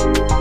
Bye.